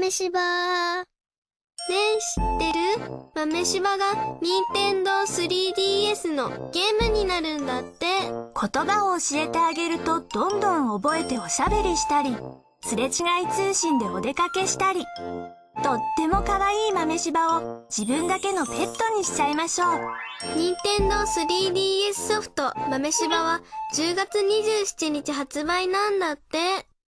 豆柴。ねえ、知ってる？豆柴が任天堂 t e n d 3DS のゲームになるんだって。言葉を教えてあげるとどんどん覚えておしゃべりしたり、すれ違い通信でお出かけしたり、とっても可愛い豆柴を自分だけのペットにしちゃいましょう。任天堂 t e n d 3DS ソフト豆柴は10月27日発売なんだって。